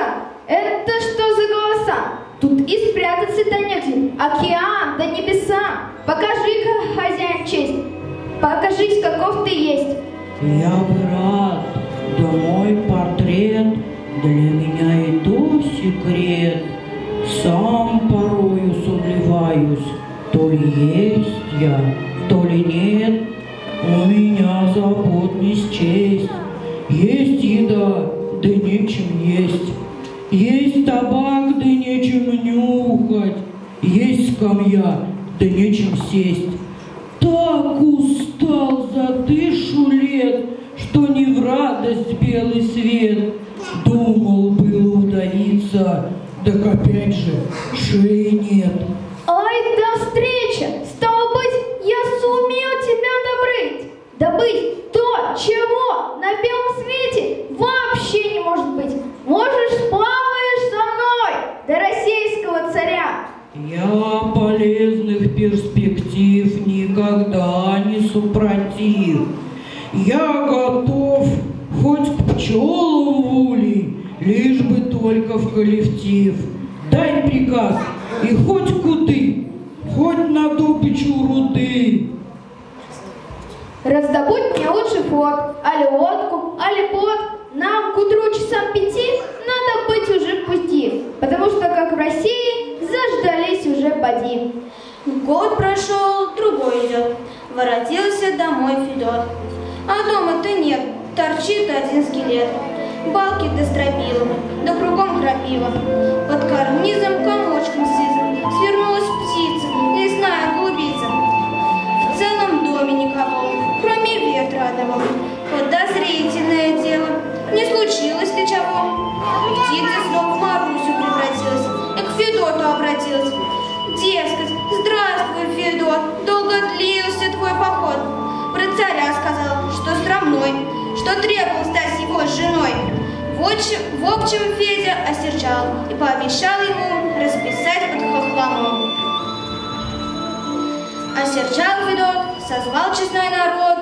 голоса? Это что за голоса? Тут и спрятаться-то негде. Океан да небеса. Покажи-ка, хозяин, честь. Покажись, каков ты есть. Я бы рад, да мой портрет для меня и то секрет. Сам порою сумлеваюсь, то ли есть я, то ли нет. У меня забот не счесть. Есть еда, да нечем есть. Есть табак, да нечем нюхать. Есть скамья, да нечем сесть. Так устал за тысячу лет, что не в радость белый свет. Думал было удавиться, так опять же шеи нет. Пчелам в улей, лишь бы только в коллектив. Дай приказ, и хоть куды, хоть на добычу руды. Раздобудь мне лучше флот, али лодку, али плот. Нам к утру часам пяти надо быть уже в пути, потому что, как в России, заждались уже поди. Год прошел, другой идет. Воротился домой Федот. А дома-то нет, торчит один скелет. Балки да стропилами, да кругом крапива. Под карнизом комочком сизым свернулась птица, лесная голубица. В целом доме никого, кроме ветра одного. Подозрительное дело, не случилось ли чего? Птица снова в Марусю превратилась и к Федоту обратилась. Дескать, здравствуй, Федот, долго длился твой поход. Про царя сказал, что срамной, что требовал стать его женой. В общем, в общем Федя осерчал и пообещал ему расписать под хохлому. Осерчал Федот, созвал честной народ.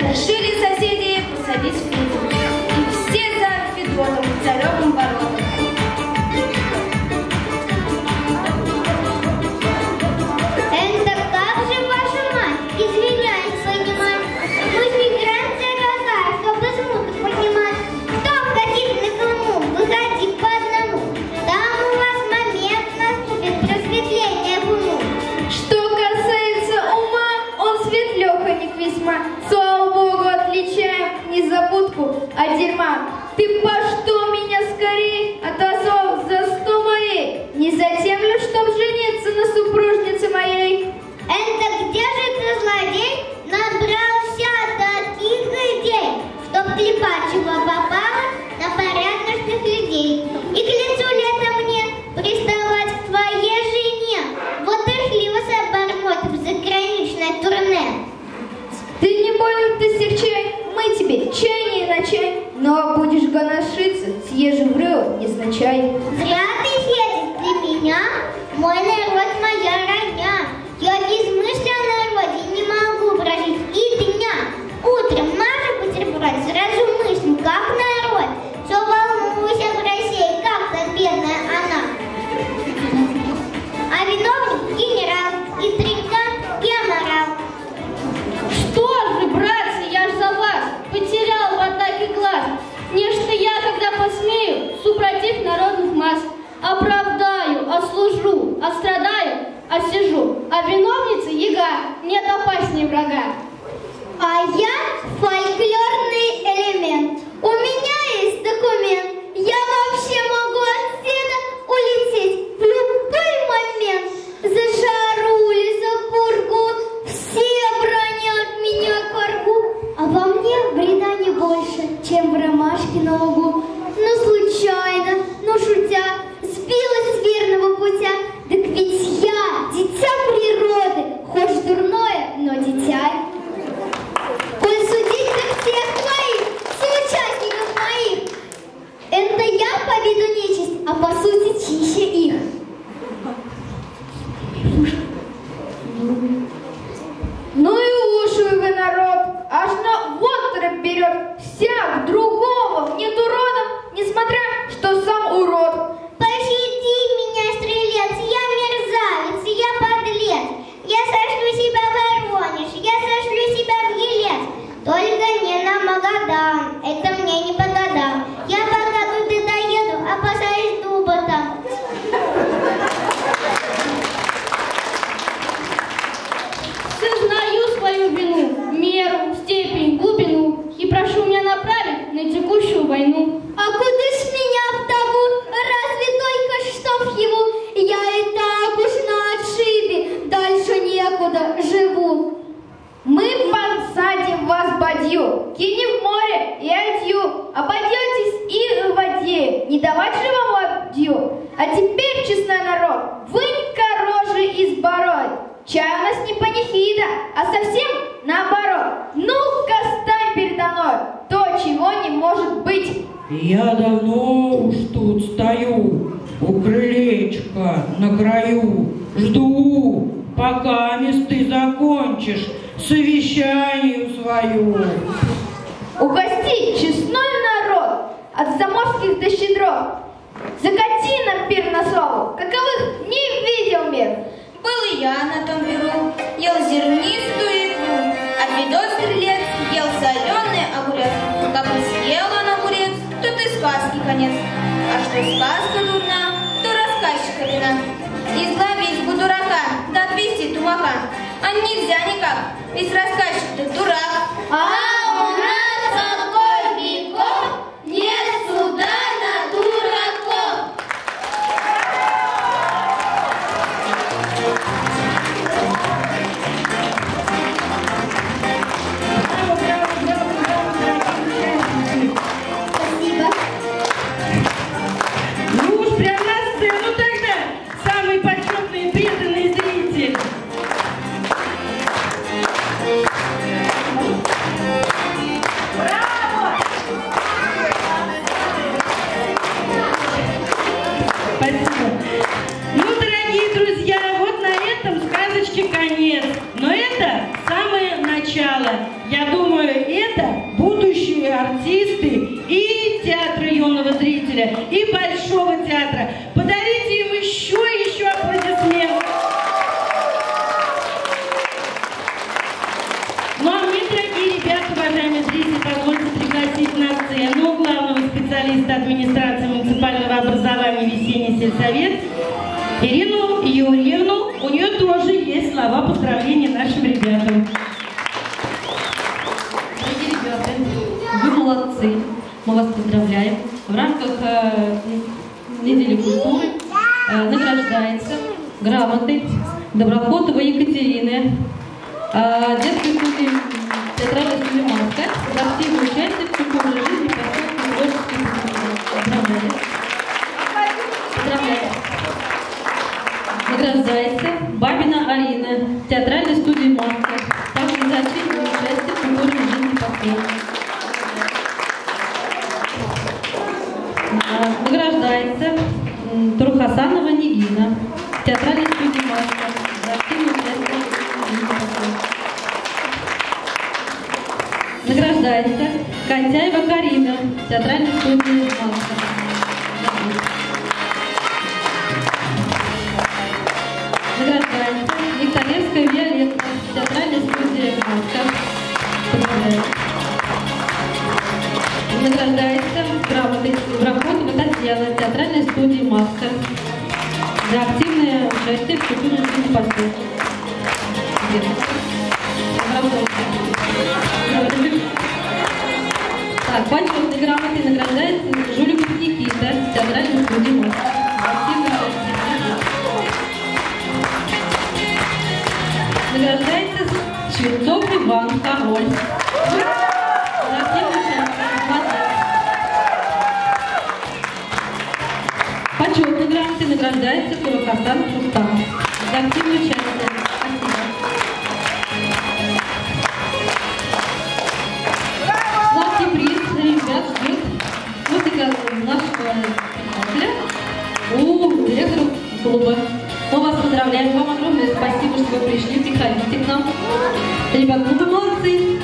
Решили соседи посадить Федю. И все за Федотом, царевым воротом. Это Зря ты едешь для меня, мой народ Чай у нас не панихида, а совсем наоборот. Ну-ка, стань передо мной, то, чего не может быть. Я давно уж тут стою, у крылечка на краю, жду, пока ты закончишь совещание свою. Угости честной народ от заморских до щедров. Закати нам пир на славу, каковых не видел мир. Был и я на том перу, ел зернистую икру, а Федот Стрелец ел соленый огурец. Как и съел он огурец, тут и сказки конец. А что сказка дурна, то рассказчика вина. Изловить бы дурака, да отвести тумака. А нельзя никак, ведь рассказчик-то дурак. А юного зрителя, и большого театра. Подарите им еще и еще аплодисменты. Ну а мне, дорогие ребята, уважаемые зрители, позвольте пригласить на сцену главного специалиста администрации муниципального образования «Весенний сельсовет» Ирину Юрьевну. У нее тоже есть слова поздравления нашим ребятам. Дорогие ребята, вы молодцы. Мы вас поздравляем. В рамках э, недели культуры э, награждается грамотой Доброхотовой Екатерины, э, детской студии театральной Награждается Турхасанова Нигина, театральной студии «Маска», за активное участие. Награждается Котяева Карина, театральной студии «Маска». Награждается Викторевская Виолетта, театральной студии «Маска». Поздравляю. Награждается Доброхотова Татьяна, театральной студии «Маска» за активное участие в культурной жизни поселка. Грамотой награждается Курахасан Рустам. За активное участие. Сладкий приз ребят ждет музыка нашего председателя у директора клуба. Мы вас поздравляем, вам огромное спасибо, что вы пришли, приходите к нам. Ребят, вы молодцы.